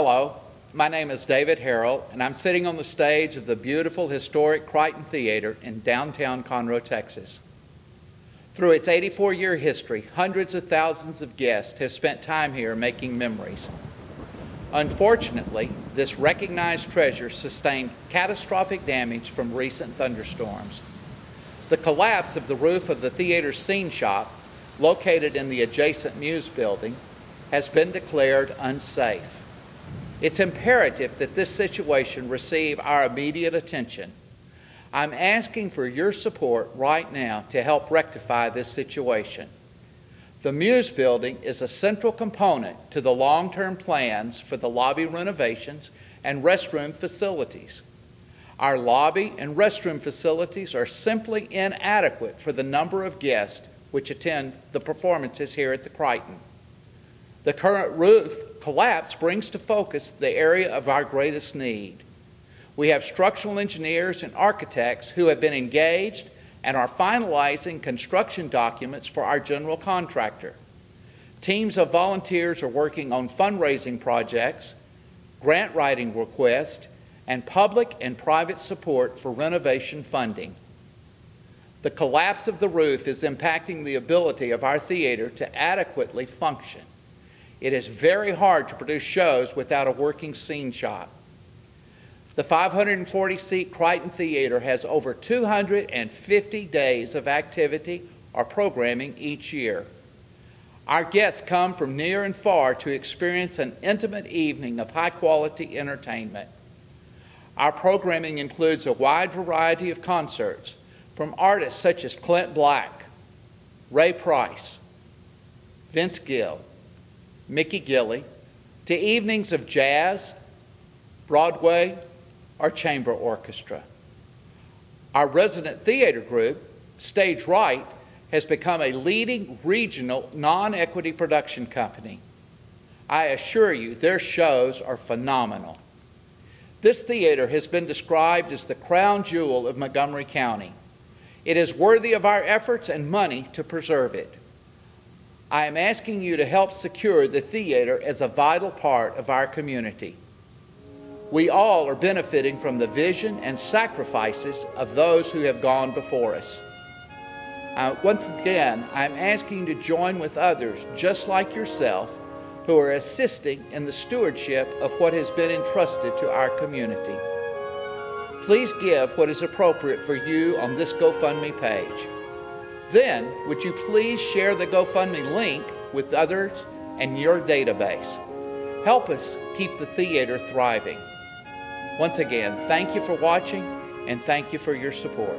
Hello, my name is David Hairel, and I'm sitting on the stage of the beautiful historic Crighton Theater in downtown Conroe, Texas. Through its 84-year history, hundreds of thousands of guests have spent time here making memories. Unfortunately, this recognized treasure sustained catastrophic damage from recent thunderstorms. The collapse of the roof of the theater's scene shop, located in the adjacent Muse building, has been declared unsafe. It's imperative that this situation receive our immediate attention. I'm asking for your support right now to help rectify this situation. The Muse building is a central component to the long-term plans for the lobby renovations and restroom facilities. Our lobby and restroom facilities are simply inadequate for the number of guests which attend the performances here at the Crighton. The current roof collapse brings to focus the area of our greatest need. We have structural engineers and architects who have been engaged and are finalizing construction documents for our general contractor. Teams of volunteers are working on fundraising projects, grant writing requests, and public and private support for renovation funding. The collapse of the roof is impacting the ability of our theater to adequately function. It is very hard to produce shows without a working scene shop. The 540-seat Crighton Theater has over 250 days of activity or programming each year. Our guests come from near and far to experience an intimate evening of high-quality entertainment. Our programming includes a wide variety of concerts from artists such as Clint Black, Ray Price, Vince Gill, Mickey Gilley, to evenings of jazz, Broadway, or chamber orchestra. Our resident theater group, Stage Right, has become a leading regional non-equity production company. I assure you, their shows are phenomenal. This theater has been described as the crown jewel of Montgomery County. It is worthy of our efforts and money to preserve it. I am asking you to help secure the theater as a vital part of our community. We all are benefiting from the vision and sacrifices of those who have gone before us. Uh, once again, I'm asking you to join with others just like yourself who are assisting in the stewardship of what has been entrusted to our community. Please give what is appropriate for you on this GoFundMe page. Then, would you please share the GoFundMe link with others and your database? Help us keep the theater thriving. Once again, thank you for watching and thank you for your support.